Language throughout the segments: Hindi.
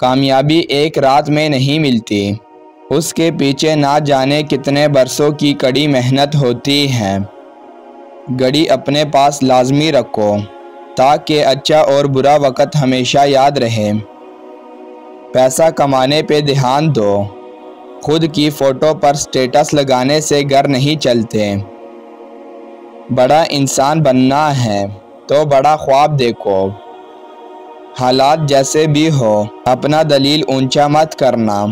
कामयाबी एक रात में नहीं मिलती। उसके पीछे ना जाने कितने बरसों की कड़ी मेहनत होती है। घड़ी अपने पास लाजमी रखो, ताकि अच्छा और बुरा वक़्त हमेशा याद रहे। पैसा कमाने पे ध्यान दो। खुद की फ़ोटो पर स्टेटस लगाने से घर नहीं चलते। बड़ा इंसान बनना है तो बड़ा ख्वाब देखो। हालात जैसे भी हो, अपना दलील ऊँचा मत करना।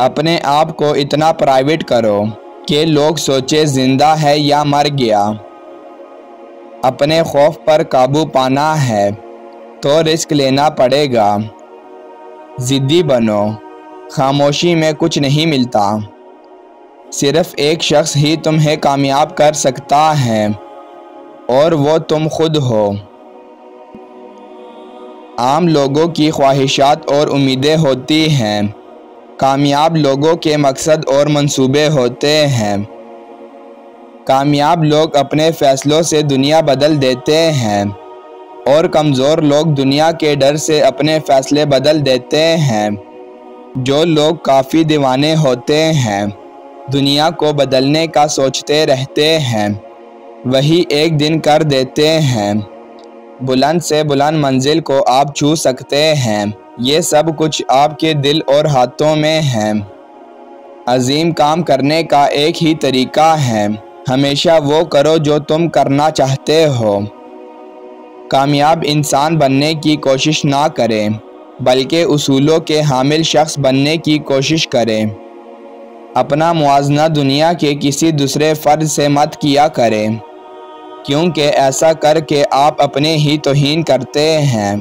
अपने आप को इतना प्राइवेट करो कि लोग सोचे ज़िंदा है या मर गया। अपने खौफ पर काबू पाना है तो रिस्क लेना पड़ेगा। ज़िद्दी बनो, खामोशी में कुछ नहीं मिलता। सिर्फ़ एक शख्स ही तुम्हें कामयाब कर सकता है, और वो तुम खुद हो। आम लोगों की ख्वाहिशात और उम्मीदें होती हैं। कामयाब लोगों के मकसद और मंसूबे होते हैं। कामयाब लोग अपने फ़ैसलों से दुनिया बदल देते हैं और कमज़ोर लोग दुनिया के डर से अपने फ़ैसले बदल देते हैं। जो लोग काफ़ी दीवाने होते हैं, दुनिया को बदलने का सोचते रहते हैं, वही एक दिन कर देते हैं। बुलंद से बुलंद मंजिल को आप छू सकते हैं। ये सब कुछ आपके दिल और हाथों में है। अजीम काम करने का एक ही तरीका है। हमेशा वो करो जो तुम करना चाहते हो। कामयाब इंसान बनने की कोशिश ना करें, बल्कि उसूलों के हामिल शख्स बनने की कोशिश करें। अपना मुआजना दुनिया के किसी दूसरे फ़र्द से मत किया करें। क्योंकि ऐसा करके आप अपने ही तोहन करते हैं।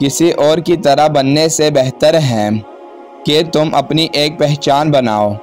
किसी और की तरह बनने से बेहतर है कि तुम अपनी एक पहचान बनाओ।